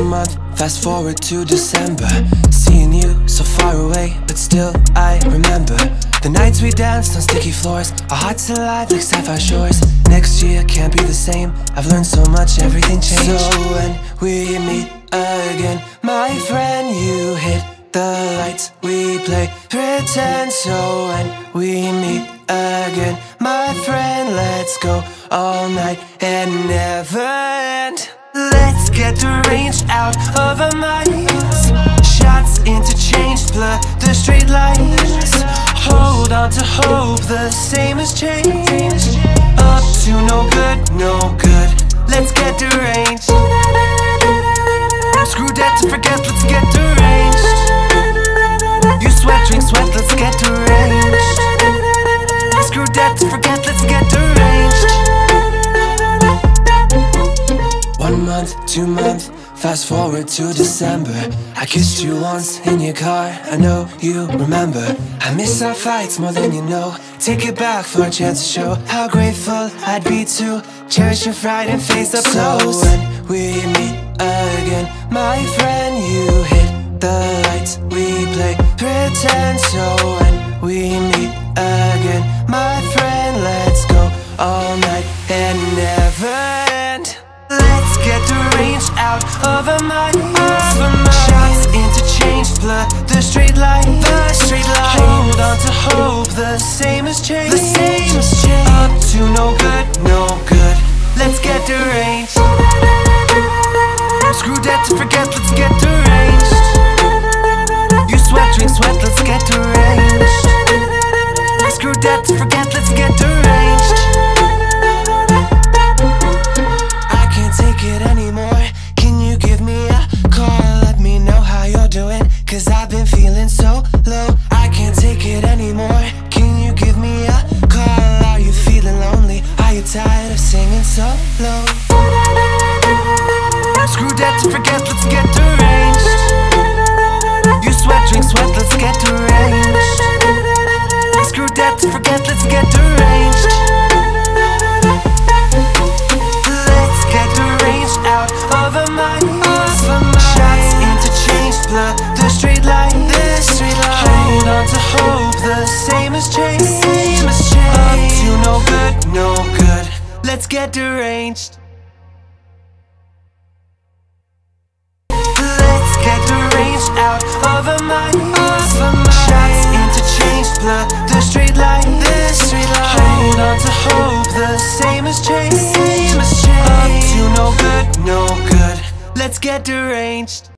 Fast forward to December. Seeing you so far away But still I remember. The nights we danced on sticky floors. Our hearts alive like sapphire shores. Next year can't be the same. I've learned so much, everything changed. So when we meet again My friend, you hit the lights. We play pretend. So when we meet again My friend, let's go all night And never get deranged out of our minds Shots interchanged, blur the straight lines Hold on to hope, the same has changed. Up to no good, no good. Let's get deranged month, two month, fast forward to December. I kissed you once in your car, I know you remember. I miss our fights more than you know. Take it back for a chance to show How grateful I'd be to Cherish your frightened face up close. So when we meet again My friend, you hit the lights. We play pretend. So when we meet again My friend, let's go all night and never get deranged out of our minds Shots interchanged, blur the straight line The straight line Hold on to hope, the same has changed. The same has changed. Up to no good, no good. Let's get deranged interchanged, blood same as change, same as change. Up to no good, no good. Let's get deranged. Let's get deranged out of our minds. Shots interchanged, blur the straight line. The straight line. Hold on to hope, the same as change, same as change. Up to no good, no good. Let's get deranged.